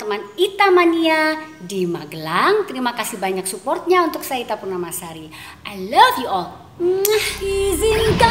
teman-teman Itamania di Magelang. Terima kasih banyak supportnya untuk saya Ita Purnamasari. I love you all. Izinkan